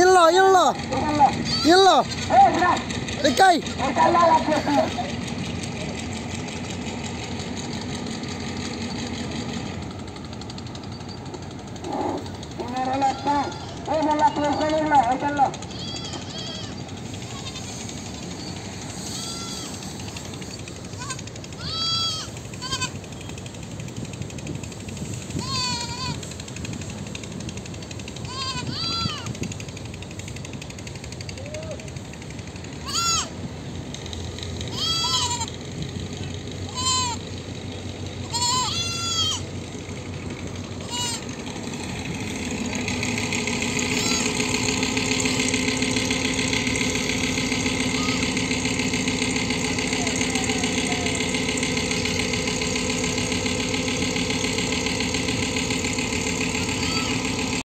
ಇಲ್ಲ ಇಲ್ಲ ಇಲ್ಲ ಕೈ Primero la está. Vamos la